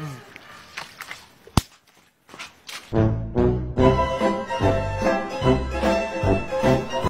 Mm.